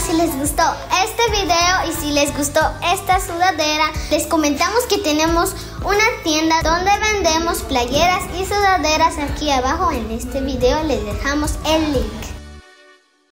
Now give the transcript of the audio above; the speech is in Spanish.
Si les gustó este video y si les gustó esta sudadera, les comentamos que tenemos una tienda donde vendemos playeras y sudaderas. Aquí abajo en este video les dejamos el link.